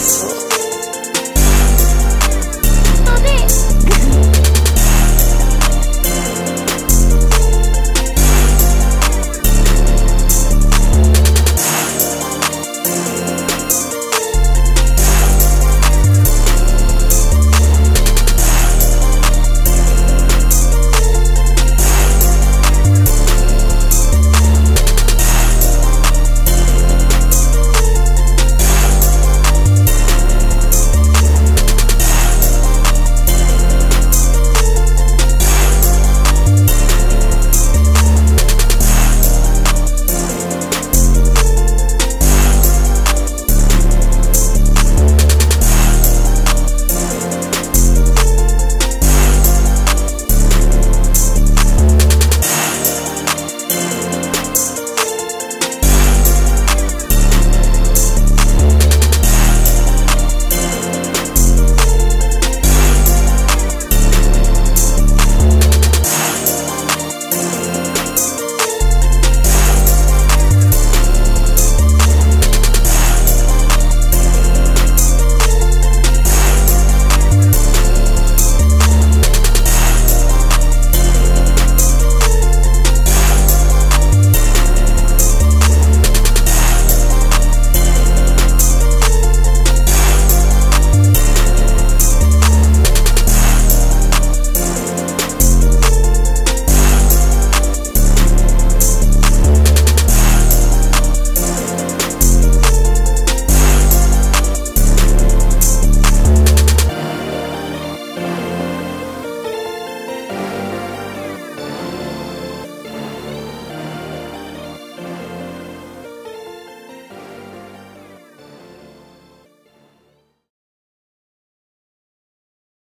peaceful